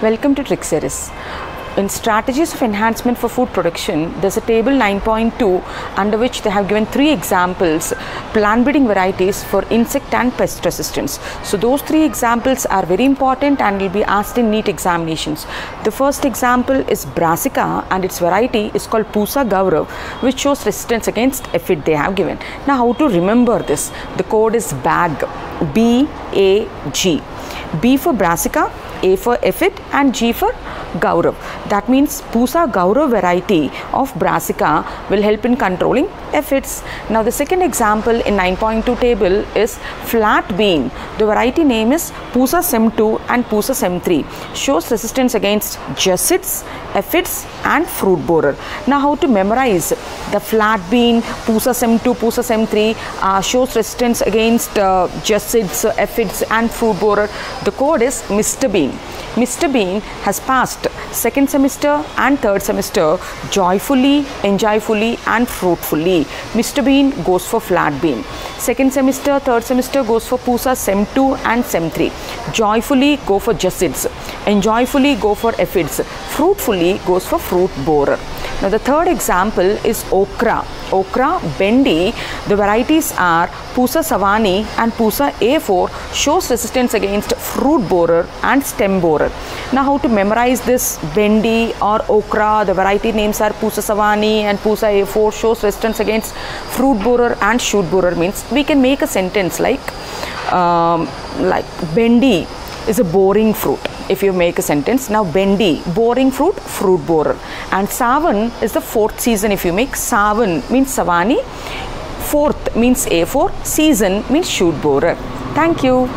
Welcome to Trick Series. In strategies of enhancement for food production, there's a table 9.2 under which they have given three examples plant breeding varieties for insect and pest resistance. So those three examples are very important and will be asked in NEET examinations. The first example is Brassica and its variety is called Pusa Gaurav which shows resistance against aphid they have given. Now how to remember this? The code is BAG, B-A-G. B for Brassica, A for aphid and G for Gaurav. That means Pusa Gaurav variety of Brassica will help in controlling aphids. Now the second example in 9.2 table is flat bean. The variety name is Pusa Sem2 and Pusa Sem3. Shows resistance against Jassids, aphids and fruit borer. Now how to memorize the flat bean, Pusa Sem2, Pusa Sem3 uh, shows resistance against uh, Jassids, aphids and fruit borer. The code is Mr. Bean. Mr. Bean has passed second semester and third semester joyfully, enjoyfully and fruitfully. Mr. Bean goes for flat bean. Second semester, third semester goes for Pusa Sem 2 and Sem 3. Joyfully go for Jassids. Enjoyfully go for aphids. Fruitfully goes for fruit borer. Now the third example is okra. Okra bendy. The varieties are Pusa Sawani and Pusa A4 shows resistance against fruit borer and stem borer. Now how to memorize this bendy or okra? The variety names are Pusa Sawani and Pusa A4 shows resistance against fruit borer and shoot borer means we can make a sentence like um, like bendy is a boring fruit if you make a sentence. Now bendy boring fruit fruit borer. And savan is the fourth season if you make. Savan means savani fourth means a4 season means shoot borer. Thank you